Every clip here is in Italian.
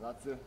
Grazie.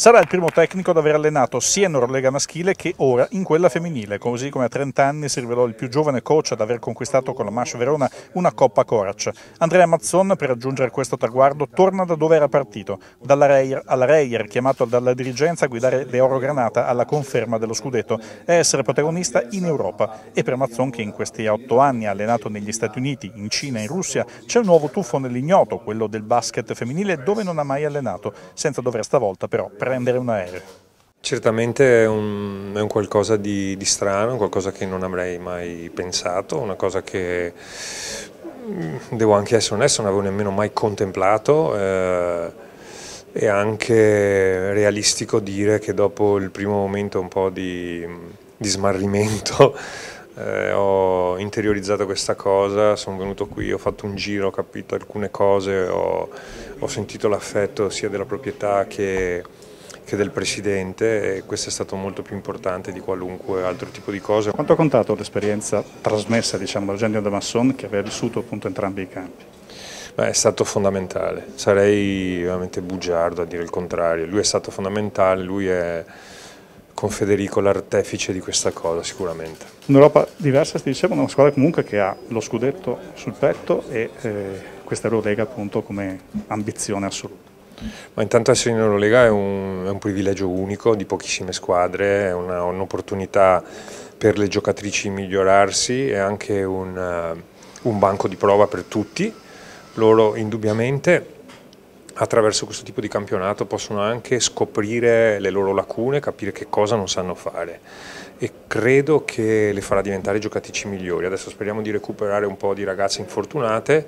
Sarà il primo tecnico ad aver allenato sia in Eurolega maschile che ora in quella femminile, così come a 30 anni si rivelò il più giovane coach ad aver conquistato con la Mascia Verona una Coppa Corac. Andrea Mazzon, per raggiungere questo traguardo, torna da dove era partito, dalla Reyer alla Reyer, chiamato dalla dirigenza a guidare le Oro Granata alla conferma dello scudetto e essere protagonista in Europa. E per Mazzon, che in questi otto anni ha allenato negli Stati Uniti, in Cina e in Russia, c'è un nuovo tuffo nell'ignoto, quello del basket femminile, dove non ha mai allenato, senza dover stavolta però prendere un aereo. Certamente è un, è un qualcosa di, di, strano, qualcosa che non avrei mai pensato, una cosa che mm, devo anche essere onesto, non avevo nemmeno mai contemplato. Eh, è anche realistico dire che dopo il primo momento un po' di, di smarrimento eh, ho interiorizzato questa cosa, sono venuto qui, ho fatto un giro, ho capito alcune cose, ho, ho sentito l'affetto sia della proprietà che che del Presidente e questo è stato molto più importante di qualunque altro tipo di cosa. Quanto ha contato l'esperienza trasmessa diciamo, da Eugenio Damasson che aveva vissuto appunto entrambi i campi? Beh, è stato fondamentale, sarei veramente bugiardo a dire il contrario, lui è stato fondamentale, lui è con Federico l'artefice di questa cosa sicuramente. Un'Europa diversa, ti dicevo, una squadra comunque che ha lo scudetto sul petto e eh, questa Eurolega appunto come ambizione assoluta. Ma intanto essere in Eurolega è un, è un privilegio unico di pochissime squadre, è un'opportunità per le giocatrici migliorarsi, è anche un, uh, un banco di prova per tutti. Loro indubbiamente attraverso questo tipo di campionato possono anche scoprire le loro lacune, capire che cosa non sanno fare e credo che le farà diventare giocatrici migliori. Adesso speriamo di recuperare un po' di ragazze infortunate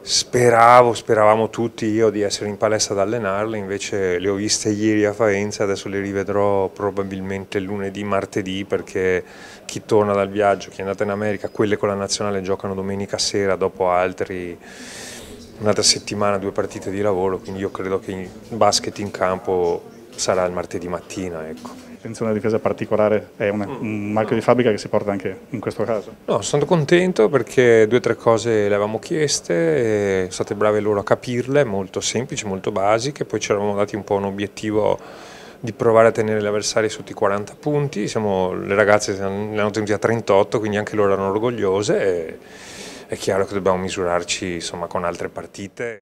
Speravo, speravamo tutti io di essere in palestra ad allenarle, invece le ho viste ieri a Faenza, adesso le rivedrò probabilmente lunedì, martedì, perché chi torna dal viaggio, chi è andato in America, quelle con la nazionale giocano domenica sera dopo altri, un'altra settimana, due partite di lavoro, quindi io credo che il basket in campo sarà il martedì mattina. Ecco attenzione alla difesa particolare è una, un marchio di fabbrica che si porta anche in questo caso? No, sono contento perché due o tre cose le avevamo chieste, sono state brave loro a capirle, molto semplici, molto basiche, poi ci eravamo dati un po' un obiettivo di provare a tenere gli avversari sotto i 40 punti, Siamo, le ragazze le hanno tenuti a 38, quindi anche loro erano orgogliose e è chiaro che dobbiamo misurarci insomma, con altre partite.